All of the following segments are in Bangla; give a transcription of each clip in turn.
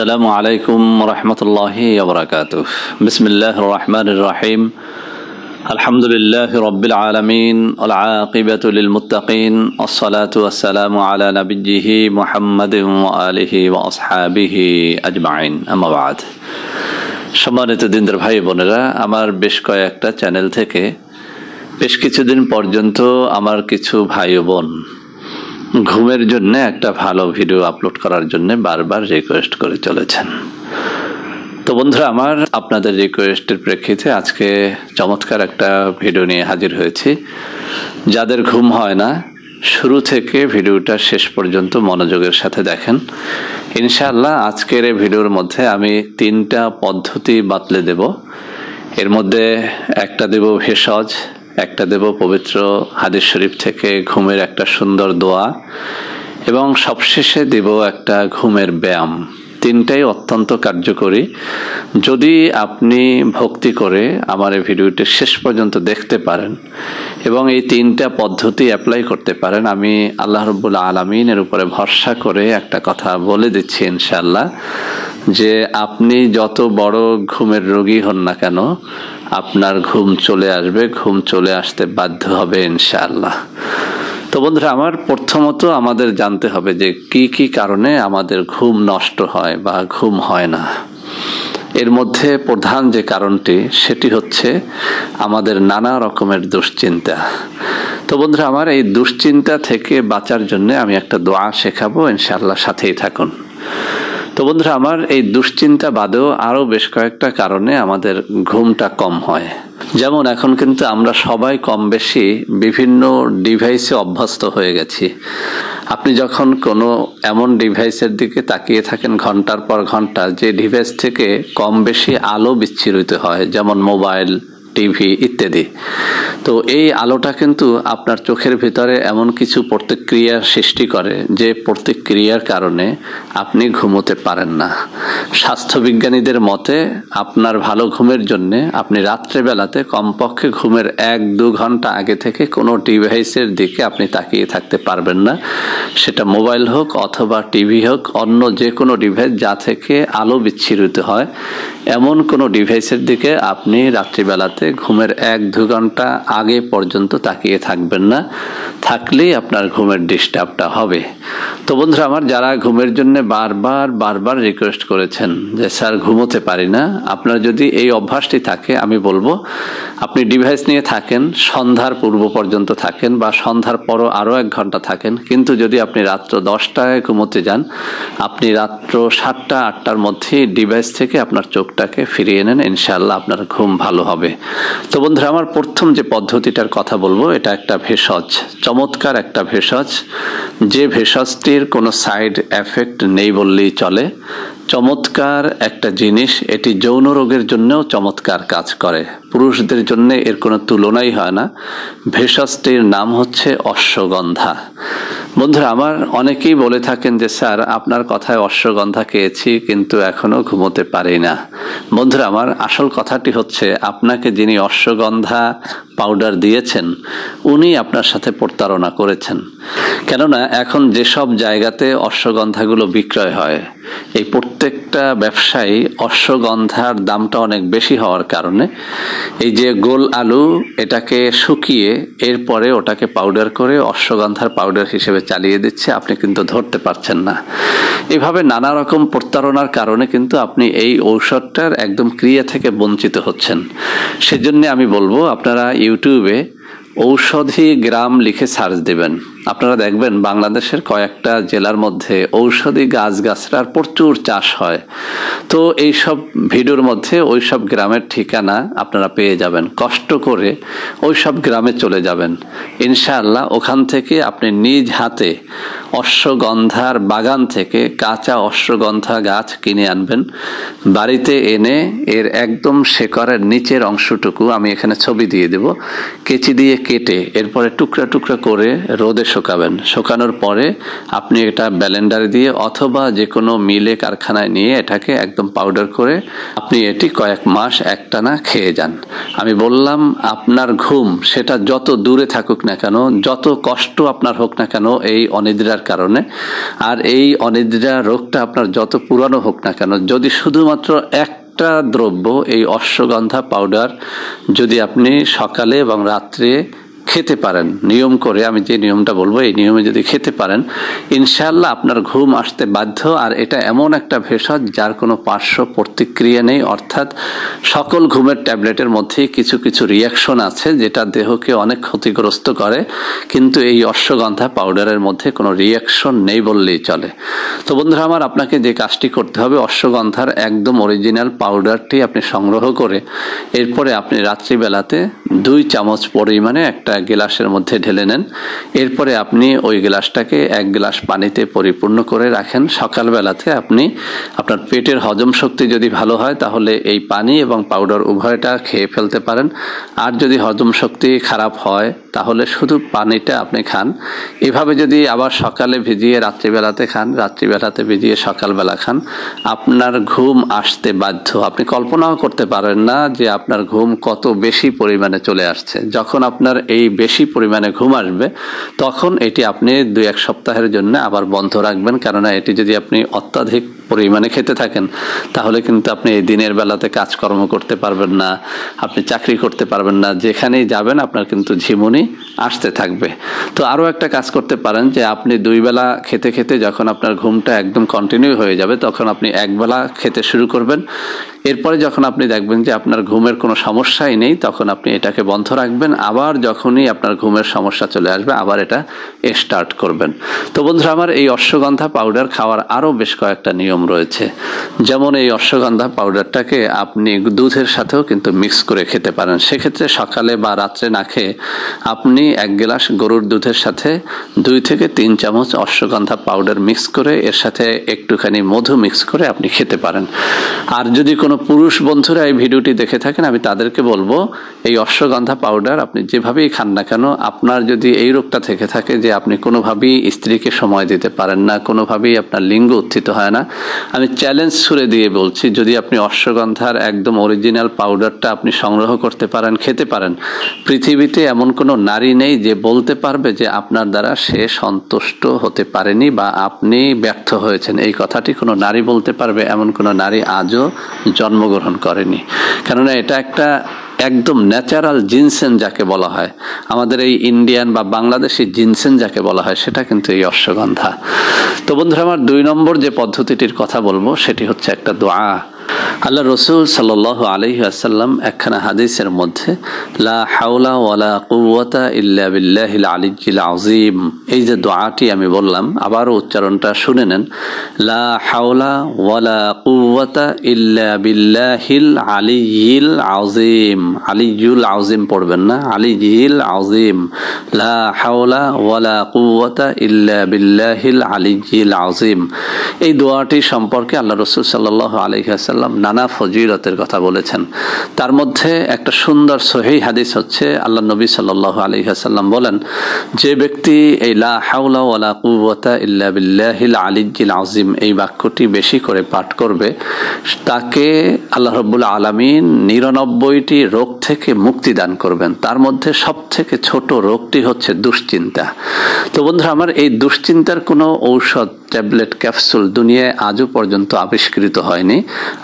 السلام عليكم ورحمة الله وبركاته بسم الله الرحمن الرحيم الحمد لله رب العالمين والعاقبة للمتقين والصلاة والسلام على نبيه محمد وآله وأصحابه أجمعين أما بعد সম্মানিত দিনদার ভাই বোনেরা আমার বেশ কয়েকটা চ্যানেল থেকে বেশ কিছুদিন পর্যন্ত আমার কিছু ভাই ও বোন ঘুমের জন্য একটা ভালো ভিডিও আপলোড করার জন্য বারবার রিকোয়েস্ট করে চলেছেন। তো বন্ধুরা, আমার আপনাদের রিকোয়েস্টের প্রেক্ষিতে আজকে চমৎকার একটা ভিডিও নিয়ে হাজির হয়েছি। যাদের ঘুম হয় না, শুরু থেকে ভিডিওটা শেষ পর্যন্ত মনোযোগের সাথে দেখেন। ইনশাআল্লাহ আজকের এই ভিডিওর মধ্যে আমি তিনটা পদ্ধতি বাতলে দেব। এর মধ্যে একটা দেব ভেষজ একটা দেব পবিত্র হাদিস শরীফ থেকে ঘুমের একটা সুন্দর দোয়া এবং সবশেষে দেব একটা ঘুমের ব্যায়াম। তিনটাই অত্যন্ত কার্যকরী। যদি আপনি ভক্তি করে আমার এই ভিডিওটি শেষ পর্যন্ত দেখতে পারেন এবং এই তিনটা পদ্ধতি অ্যাপ্লাই করতে পারেন, আমি আল্লাহ রব্বুল আলমিনের উপরে ভরসা করে একটা কথা বলে দিচ্ছি ইনশাল্লাহ যে আপনি যত বড় ঘুমের রোগী হন না কেন আপনার ঘুম চলে আসবে, ঘুম চলে আসতে বাধ্য হবে ইনশাআল্লাহ। তো বন্ধুরা, আমার প্রথমত আমাদের জানতে হবে যে কি কি কারণে আমাদের ঘুম নষ্ট হয় বা ঘুম হয় না। এর মধ্যে প্রধান যে কারণটি, সেটি হচ্ছে আমাদের নানা রকমের দুশ্চিন্তা। তো বন্ধুরা, আমার এই দুশ্চিন্তা থেকে বাঁচার জন্য আমি একটা দোয়া শেখাবো, ইনশাআল্লাহ সাথেই থাকুন। তো বন্ধুরা, আমার এই দুশ্চিন্তা বাদেও আরও বেশ কয়েকটা কারণে আমাদের ঘুমটা কম হয়। যেমন এখন কিন্তু আমরা সবাই কম বেশি বিভিন্ন ডিভাইসে অভ্যস্ত হয়ে গেছি। আপনি যখন কোনো এমন ডিভাইসের দিকে তাকিয়ে থাকেন ঘণ্টার পর ঘণ্টা, যে ডিভাইস থেকে কম বেশি আলো বিচ্ছিরিত হয়, যেমন মোবাইল টিভি ইত্যাদি। তো এই আলোটা কিন্তু আপনার চোখের ভিতরে এমন কিছু প্রতিক্রিয়ার সৃষ্টি করে যে প্রতিক্রিয়ার কারণে আপনি ঘুমোতে পারেন না। স্বাস্থ্যবিজ্ঞানীদের মতে আপনার ভালো ঘুমের জন্যে আপনি রাত্রেবেলাতে কমপক্ষে ঘুমের এক, দু ঘণ্টা আগে থেকে কোনো ডিভাইসের দিকে আপনি তাকিয়ে থাকতে পারবেন না। সেটা মোবাইল হোক অথবা টিভি হোক, অন্য যে কোনো ডিভাইস যা থেকে আলো বিচ্ছিরিত হয়, এমন কোনো ডিভাইসের দিকে আপনি রাত্রিবেলাতে ঘুমের এক দু ঘণ্টা আগে পর্যন্ত তাকিয়ে থাকবেন না। থাকলেই আপনার ঘুমের ডিস্টার্বটা হবে। তো বন্ধুরা, আমার যারা ঘুমের জন্য বারবার বারবার রিকোয়েস্ট করেছেন যে, স্যার, ঘুমোতে পারি না। আপনার যদি এই অভ্যাসটি থাকে, আমি বলব, আপনি ডিভাইস নিয়ে থাকেন, সন্ধ্যার পূর্ব পর্যন্ত থাকেন বা সন্ধ্যার পরও আরও এক ঘণ্টা থাকেন। কিন্তু যদি আপনি রাত্র দশটায় ঘুমোতে যান, আপনি রাত্র সাতটা, আটটার মধ্যে ডিভাইস থেকে আপনার চোখটাকে ফিরিয়ে নেন। ইনশাল্লাহ আপনার ঘুম ভালো হবে। তো বন্ধুরা, আমার প্রথম যে পদ্ধতিটার কথা বলব, এটা একটা ভেষজ, চমৎকার একটা ভেষজ। যে ভেষজটির কোনো সাইড এফেক্ট নেই বললেই চলে। চমৎকার একটা জিনিস, এটি যৌন রোগের জন্যও চমৎকার কাজ করে। পুরুষদের জন্য এর কোনো তুলনাই হয় না। ভেষজটির নাম হচ্ছে অশ্বগন্ধা। বন্ধুরা, আমার অনেকেই বলে থাকেন যে, স্যার, আপনার কথায় অশ্বগন্ধা খেয়েছি, কিন্তু এখনও ঘুমোতে পারি না। বন্ধুরা, আমার আসল কথাটি হচ্ছে, আপনাকে যিনি অশ্বগন্ধা পাউডার দিয়েছেন উনি আপনার সাথে প্রতারণা করেছেন। কেননা এখন যেসব জায়গাতে অশ্বগন্ধাগুলো বিক্রয় হয়, এই প্রত্যেকটা ব্যবসায়ী অশ্বগন্ধার দামটা অনেক বেশি হওয়ার কারণে এই যে গোল আলু, এটাকে শুকিয়ে এরপরে ওটাকে পাউডার করে অশ্বগন্ধার পাউডার হিসেবে চালিয়ে দিচ্ছে, আপনি কিন্তু ধরতে পারছেন না। এভাবে নানা রকম প্রতারণার কারণে কিন্তু আপনি এই ঔষধটার একদম ক্রিয়া থেকে বঞ্চিত হচ্ছেন। সেজন্য আমি বলব, আপনারা ইউটিউবে ঔষধি গ্রাম লিখে সার্চ দেবেন। আপনারা দেখবেন বাংলাদেশের কয়েকটা জেলার মধ্যে ঔষধি গাছগাছরার প্রচুর চাষ হয়। তো এই সব ভিডিওর মধ্যে ওই সব গ্রামের ঠিকানা আপনারা পেয়ে যাবেন। কষ্ট করে ওই সব গ্রামে চলে যাবেন। ইনশাআল্লাহ ওখান থেকে আপনি নিজ হাতে অশ্বগন্ধার বাগান থেকে কাঁচা অশ্বগন্ধা গাছ কিনে আনবেন। বাড়িতে এনে এর একদম শেকড়ের নিচের অংশটুকু আমি এখানে ছবি দিয়ে দেব। কেচি দিয়ে কেটে এরপরে টুকরা টুকরা করে রোদে শুকাবেন। শুকানোর পরে আপনি এটা ব্যালেন্ডারে দিয়ে অথবা যে কোনো মিলে কারখানায় নিয়ে এটাকে একদম পাউডার করে আপনি এটি কয়েক মাস একটানা খেয়ে যান। আমি বললাম, আপনার ঘুম সেটা যত দূরে থাকুক না কেন, যত কষ্ট আপনার হোক না কেন এই অনিদ্রার কারণে, আর এই অনিদ্রা রোগটা আপনার যত পুরানো হোক না কেন, যদি শুধুমাত্র এক একটা দ্রব্য, এই অশ্বগন্ধা পাউডার যদি আপনি সকালে এবং রাত্রে খেতে পারেন। নিয়ম করে আমি যে নিয়মটা বলব, এই নিয়মে যদি খেতে পারেন ইনশাল্লাহ আপনার ঘুম আসতে বাধ্য। আর এটা এমন একটা ভেষজ যার কোনো পার্শ্ব প্রতিক্রিয়া নেই, অর্থাৎ সকল ঘুমের ট্যাবলেটের মধ্যেই কিছু কিছু রিয়াকশন আছে যেটা দেহকে অনেক ক্ষতিগ্রস্ত করে, কিন্তু এই অশ্বগন্ধা পাউডারের মধ্যে কোনো রিয়াকশন নেই বললেই চলে। তো বন্ধুরা আমার, আপনাকে যে কাজটি করতে হবে, অশ্বগন্ধার একদম অরিজিনাল পাউডারটি আপনি সংগ্রহ করে, এরপরে আপনি রাত্রিবেলাতে দুই চামচ পরিমাণে একটা গ্লাসের মধ্যে ঢেলে নেন। এরপরে আপনি ওই গ্লাসটাকে এক গ্লাস পানিতে পরিপূর্ণ করে রাখেন। সকালবেলাতে আপনি আপনার পেটের হজম শক্তি যদি ভালো হয়, তাহলে এই পানি এবং পাউডার উভয়টা খেয়ে ফেলতে পারেন। আর যদি হজম শক্তি খারাপ হয় তাহলে শুধু পানিটা আপনি খান। এভাবে যদি আবার সকালে ভিজিয়ে রাত্রিবেলাতে খান, রাত্রিবেলাতে ভিজিয়ে সকালবেলা খান, আপনার ঘুম আসতে বাধ্য। আপনি কল্পনাও করতে পারেন না যে আপনার ঘুম কত বেশি পরিমাণে চলে আসছে। যখন আপনার এই বেশি পরিমাণে ঘুম আসবে, তখন এটি আপনি দুই এক সপ্তাহের জন্য আবার বন্ধ রাখবেন। কেননা এটি যদি আপনি অত্যাধিক পরিমাণে খেতে থাকেন, তাহলে কিন্তু আপনি এই দিনের বেলাতে কাজকর্ম করতে পারবেন না, আপনি চাকরি করতে পারবেন না, যেখানেই যাবেন আপনার কিন্তু ঝিমুনি আসতে থাকবে। তো আরও একটা কাজ করতে পারেন যে আপনি দুই বেলা খেতে খেতে যখন আপনার ঘুমটা একদম কন্টিনিউ হয়ে যাবে, তখন আপনি একবেলা খেতে শুরু করবেন। এরপরে যখন আপনি দেখবেন যে আপনার ঘুমের কোনো সমস্যাই নেই, তখন আপনি এটাকে বন্ধ রাখবেন। আবার যখনই আপনার ঘুমের সমস্যা চলে আসবে, আবার এটা স্টার্ট করবেন। তো বন্ধুরা, আমার এই অশ্বগন্ধা পাউডার খাওয়ার আরও বেশ কয়েকটা নিয়ম রয়েছে। যেমন এই অশ্বগন্ধা পাউডারটাকে আপনি দুধের সাথেও কিন্তু মিক্স করে খেতে পারেন। সেক্ষেত্রে সকালে বা রাত্রে না খেয়ে আপনি এক গ্লাস গরুর দুধের সাথে দুই থেকে তিন চামচ অশ্বগন্ধা পাউডার মিক্স করে, এর সাথে একটুখানি মধু মিক্স করে আপনি খেতে পারেন। আর যদি কোনো পুরুষ বন্ধুরা এই ভিডিওটি দেখে থাকেন, আমি তাদেরকে বলব, এই অশ্বগন্ধা পাউডার আপনি যেভাবেই খান না কেন, আপনার যদি এই রোগটা থেকে থাকে যে আপনি কোনোভাবেই স্ত্রীকে সময় দিতে পারেন না, কোনোভাবেই আপনার লিঙ্গ উত্থিত হয় না, আমি চ্যালেঞ্জ ছুড়ে দিয়ে বলছি, যদি আপনি অশ্বগন্ধার একদম অরিজিনাল পাউডারটা আপনি সংগ্রহ করতে পারেন, খেতে পারেন, পৃথিবীতে এমন কোনো নারী নেই যে বলতে পারবে যে আপনার দ্বারা সে সন্তুষ্ট হতে পারেনি বা আপনি ব্যর্থ হয়েছেন, এই কথাটি কোনো নারী বলতে পারবে, এমন কোনো নারী আজও জন্মগ্রহণ করেনি। কেননা এটা একটা একদম ন্যাচারাল জিনসেন যাকে বলা হয়। আমাদের এই ইন্ডিয়ান বা বাংলাদেশি জিনসেন যাকে বলা হয়, সেটা কিন্তু এই অশ্বগন্ধা। তো বন্ধুরা, আমার দুই নম্বর যে পদ্ধতিটির কথা বলব, সেটি হচ্ছে একটা দোয়া। আল্লাহ রসুল সাল আলহি আসাল্লাম একখানা হাদিসের মধ্যে আলিজিল আজিম এই যে দোয়াটি আমি বললাম, আবারও উচ্চারণটা শুনে নেন আজিম আলিয়ুল আজিম পড়বেন না আলিয়িল আজিম লা হাওলা ওয়ালা বিল্লাহিল আলিয়িল আজিম এই দোয়াটি সম্পর্কে আল্লাহ রসুল সাল্লাহ আলহি সাল্লাম নানা ফজিরতের কথা বলেছেন। তার মধ্যে একটা সুন্দর সহি হাদিস হচ্ছে আল্লাহ নবী সাল্লাহ আলী হাসাল্লাম বলেন, যে ব্যক্তি এই লা কুওয়াতা ইল্লা বিল্লাহিল আলিজিল আজিম এই বাক্যটি বেশি করে পাঠ করবে, তাকে আল্লাহ রব্বুল আলমিন নিরানব্বইটি রোগ থেকে মুক্তি দান করবেন। তার মধ্যে সব থেকে ছোট রোগটি হচ্ছে দুশ্চিন্তা। তো বন্ধুরা, আমার এই দুশ্চিন্তার কোনো ঔষধ ট্যাবলেট ক্যাপসুল দুনিয়ায় আজও পর্যন্ত আবিষ্কৃত হয়নি।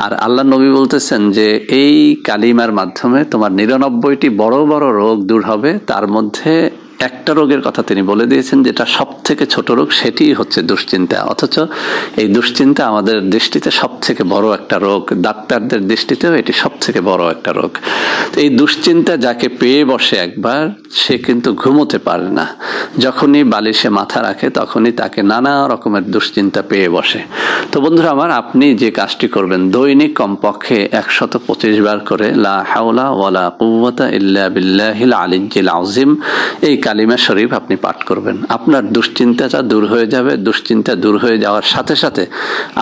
আর আল্লাহ নবী বলতেছেন যে, এই কালিমার মাধ্যমে তোমার নিরানব্বইটি বড় বড় রোগ দূর হবে, তার মধ্যে একটা রোগের কথা তিনি বলে দিয়েছেন, যেটা সব থেকে ছোট রোগ সেটি হচ্ছে দুশ্চিন্তা। অথচ এই দুশ্চিন্তা আমাদের দৃষ্টিতে সব থেকে বড় একটা রোগ, ডাক্তারদের দৃষ্টিতেও এটি সব থেকে বড় একটা রোগ। এই দুশ্চিন্তা যাকে পেয়ে বসে একবার, সে কিন্তু ঘুমোতে পারে না। যখনই বালিশে মাথা রাখে, তখনই তাকে নানা রকমের দুশ্চিন্তা পেয়ে বসে। তো বন্ধুরা আমার, আপনি যে কাজটি করবেন, দৈনিক কমপক্ষে একশত পঁচিশ বার করে, লা হাওলা ওয়ালা কুওয়াতা ইল্লা বিল্লাহিল আলিজিল আজিম এই কালিমা শরীফ আপনি পাঠ করবেন। আপনার দুশ্চিন্তাটা দূর হয়ে যাবে, দুশ্চিন্তা দূর হয়ে যাওয়ার সাথে সাথে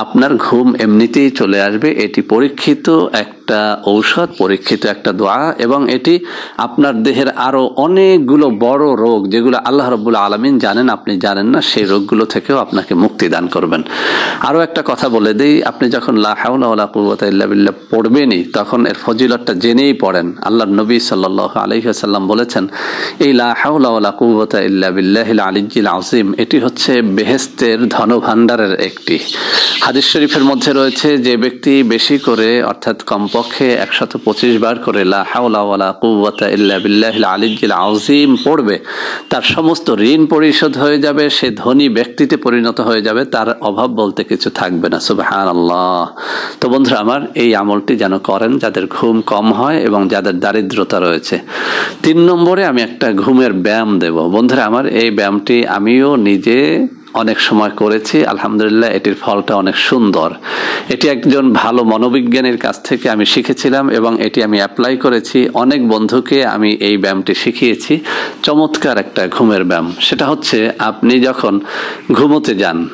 আপনার ঘুম এমনিতেই চলে আসবে। এটি পরীক্ষিত একটা ঔষধ, পরীক্ষিত একটা দোয়া এবং এটি আপনার দেহের আরও অনেকগুলো বড় রোগ যেগুলো আল্লাহ রব্বুল আলমিন জানেন, আপনি জানেন না, সেই রোগগুলো থেকেও আপনাকে মুক্তি দান করবেন। আরও একটা কথা বলে দিই, আপনি যখন লাহাউলা বিল্লাহ পড়বেনই, তখন এর ফজিলতটা জেনেই পড়েন। আল্লাহ নবী সাল্লাহ আলহিহাসাল্লাম বলেছেন, এই লাহাউলা কুবতা বিল্লাহ আলিজিল আজিম এটি হচ্ছে বেহেস্তের ধনভাণ্ডারের একটি। হাদিস শরীফের মধ্যে রয়েছে যে ব্যক্তি বেশি করে, অর্থাৎ কমপক্ষে একশত পঁচিশ বার করে লাহাউলা কুবতা ইল্লা বিল্লাহ আলিজিল পড়বে, তার সমস্ত ঋণ পরিশোধ হয়ে যাবে, সে ধনী ব্যক্তিতে পরিণত হয়ে যাবে, তার অভাব বলতে কিছু থাকবে না সুবাহান আল্লাহ তো বন্ধুরা আমার, এই আমলটি যেন করেন যাদের ঘুম কম হয় এবং যাদের দারিদ্রতা রয়েছে। তিন নম্বরে আমি একটা ঘুমের ব্যায়াম দেব। বন্ধুরা, আমার এই ব্যায়ামটি আমিও নিজে অনেক সময় করেছি। আলহামদুলিল্লাহ, এটির ফলটা অনেক সুন্দর। এটি একজন ভালো মনোবিজ্ঞানীর কাছ থেকে আমি শিখেছিলাম এবং এটি আমি অ্যাপ্লাই করেছি। অনেক বন্ধুকে আমি এই ব্যায়ামটি শিখিয়েছি। চমৎকার একটা ঘুমের ব্যায়াম। সেটা হচ্ছে, আপনি যখন ঘুমোতে যান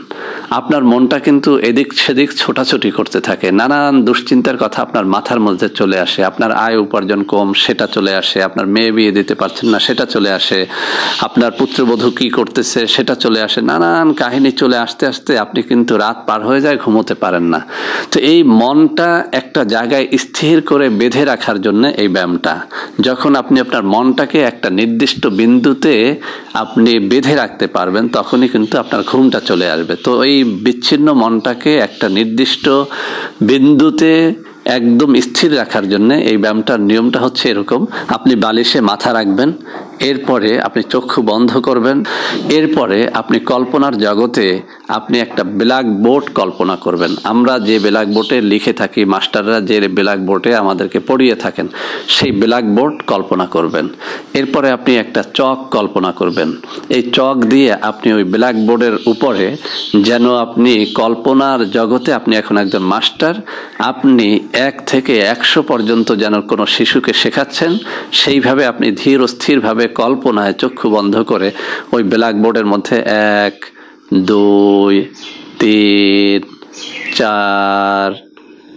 আপনার মনটা কিন্তু এদিক সেদিক ছোটাছুটি করতে থাকে। নানান দুশ্চিন্তার কথা আপনার মাথার মধ্যে চলে আসে। আপনার আয় উপার্জন কম, সেটা চলে আসে। আপনার মেয়ে বিয়ে দিতে পারছেন না, সেটা চলে আসে। আপনার পুত্রবধূ কি করতেছে, সেটা চলে আসে। নানান কাহিনী চলে আসতে আসতে আপনি কিন্তু রাত পার হয়ে যায়, ঘুমোতে পারেন না। তো এই মনটা একটা জায়গায় স্থির করে বেঁধে রাখার জন্য এই ব্যায়ামটা। যখন আপনি আপনার মনটাকে একটা নির্দিষ্ট বিন্দুতে আপনি বেঁধে রাখতে পারবেন, তখনই কিন্তু আপনার ঘুমটা চলে আসবে। তো এই বিচ্ছিন্ন মনটাকে একটা নির্দিষ্ট বিন্দুতে একদম স্থির রাখার জন্য এই ব্যায়ামটার নিয়মটা হচ্ছে এরকম। আপনি বালিশে মাথা রাখবেন এরপরে আপনি চক্ষু বন্ধ করবেন। এরপরে আপনি কল্পনার জগতে আপনি একটা ব্ল্যাক বোর্ড কল্পনা করবেন। আমরা যে ব্ল্যাক বোর্ডে লিখে থাকি, মাস্টাররা যে ব্ল্যাক বোর্ডে আমাদেরকে পড়িয়ে থাকেন, সেই ব্ল্যাক বোর্ড কল্পনা করবেন। এরপরে আপনি একটা চক কল্পনা করবেন। এই চক দিয়ে আপনি ওই ব্ল্যাক বোর্ডের উপরে যেন আপনি কল্পনার জগতে আপনি এখন একজন মাস্টার, আপনি এক থেকে একশো পর্যন্ত যেন কোনো শিশুকে শেখাচ্ছেন, সেইভাবে আপনি ধীর স্থিরভাবে কল্পনায় চক্ষু বন্ধ করে ওই ব্ল্যাকবোর্ডের মধ্যে এক দুই তিন চার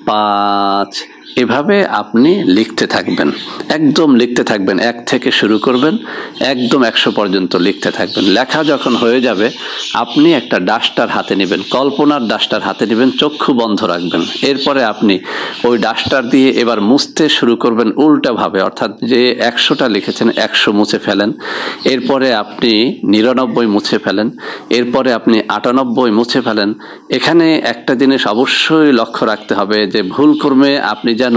পাঁচ এভাবে আপনি লিখতে থাকবেন। একদম লিখতে থাকবেন, এক থেকে শুরু করবেন, একদম একশো পর্যন্ত লিখতে থাকবেন। লেখা যখন হয়ে যাবে, আপনি একটা ডাস্টার হাতে নেবেন, কল্পনার ডাস্টার হাতে নেবেন, চক্ষু বন্ধ রাখবেন। এরপরে আপনি ওই ডাস্টার দিয়ে এবার মুছতে শুরু করবেন উল্টাভাবে, অর্থাৎ যে একশোটা লিখেছেন, একশো মুছে ফেলেন। এরপরে আপনি নিরানব্বই মুছে ফেলেন, এরপরে আপনি আটানব্বই মুছে ফেলেন। এখানে একটা জিনিস অবশ্যই লক্ষ্য রাখতে হবে যে ভুল কর্মে আপনি যেন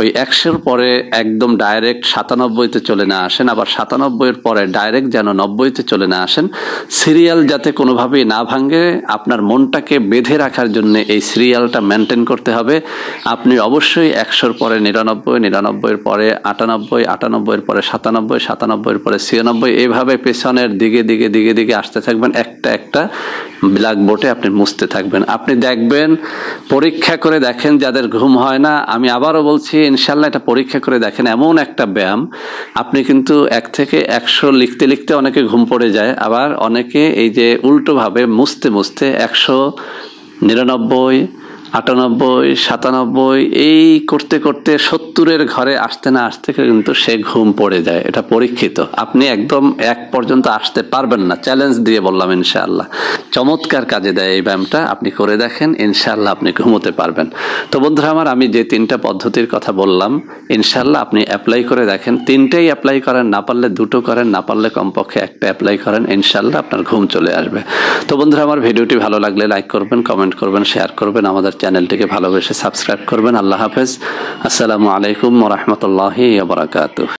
ওই একশোর পরে একদম ডাইরেক্ট সাতানব্বইতে চলে না আসেন, আবার সাতানব্বইয়ের পরে ডাইরেক্ট যেন নব্বইতে চলে না আসেন। সিরিয়াল যাতে কোনোভাবেই না ভাঙে, আপনার মনটাকে বেঁধে রাখার জন্য এই সিরিয়ালটা মেনটেন করতে হবে। আপনি অবশ্যই একশোর পরে নিরানব্বই, নিরানব্বইয়ের পরে আটানব্বই, আটানব্বইয়ের পরে সাতানব্বই, সাতানব্বইয়ের পরে ছিয়ানব্বই এভাবে পেছনের দিকে দিকে দিকে দিকে আসতে থাকবেন, একটা একটা ব্ল্যাকবোর্ডে আপনি মুছতে থাকবেন। আপনি দেখবেন, পরীক্ষা করে দেখেন যাদের ঘুম হয় না, আমি আবারও বলছি ইনশাল্লাহ এটা পরীক্ষা করে দেখেন, এমন একটা ব্যায়াম, আপনি কিন্তু এক থেকে একশো লিখতে লিখতে অনেকে ঘুম পড়ে যায়, আবার অনেকে এই যে উল্টোভাবে মুছতে মুছতে একশো নিরানব্বই আটানব্বই, সাতানব্বই, এই করতে করতে সত্তরের ঘরে আসতে না আসতে কিন্তু সে ঘুম পড়ে যায়। এটা পরীক্ষিত। আপনি একদম এক পর্যন্ত আসতে পারবেন না। চ্যালেঞ্জ দিয়ে বললাম ইনশাআল্লাহ। চমৎকার কাজে দেয় এই ব্যায়ামটা। আপনি করে দেখেন, ইনশাআল্লাহ আপনি ঘুমোতে পারবেন। তো বন্ধুরা আমার, আমি যে তিনটা পদ্ধতির কথা বললাম, ইনশাআল্লাহ আপনি অ্যাপ্লাই করে দেখেন। তিনটেই অ্যাপ্লাই করেন, না পারলে দুটো করেন, না পারলে কমপক্ষে একটা অ্যাপ্লাই করেন, ইনশাআল্লাহ আপনার ঘুম চলে আসবে। তো বন্ধুরা আমার ভিডিওটি ভালো লাগলে লাইক করবেন কমেন্ট করবেন শেয়ার করবেন, আমাদের চ্যানেলটিকে ভালোবেসে সাবস্ক্রাইব করবেন। আল্লাহ হাফেজ। আসসালামু আলাইকুম রহমতুল্লাহ বারাকাতুহ।